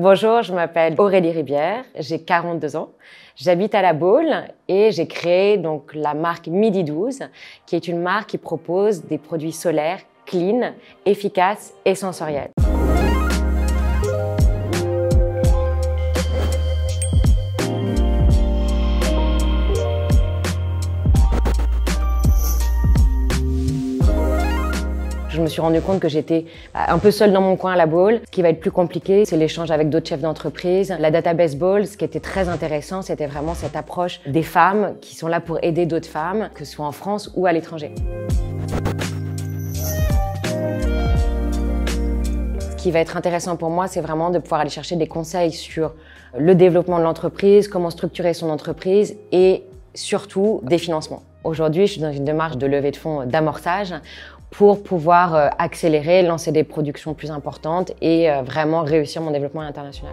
Bonjour, je m'appelle Aurélie Ribière, j'ai 42 ans. J'habite à La Baule et j'ai créé donc la marque Midi 12, qui est une marque qui propose des produits solaires clean, efficaces et sensoriels. Je me suis rendu compte que j'étais bah, un peu seule dans mon coin à la Ball. Ce qui va être plus compliqué, c'est l'échange avec d'autres chefs d'entreprise. La database Ball, ce qui était très intéressant, c'était vraiment cette approche des femmes qui sont là pour aider d'autres femmes, que ce soit en France ou à l'étranger. Ce qui va être intéressant pour moi, c'est vraiment de pouvoir aller chercher des conseils sur le développement de l'entreprise, comment structurer son entreprise et surtout des financements. Aujourd'hui, je suis dans une démarche de levée de fonds d'amorçage pour pouvoir euh, accélérer, lancer des productions plus importantes et euh, vraiment réussir mon développement international.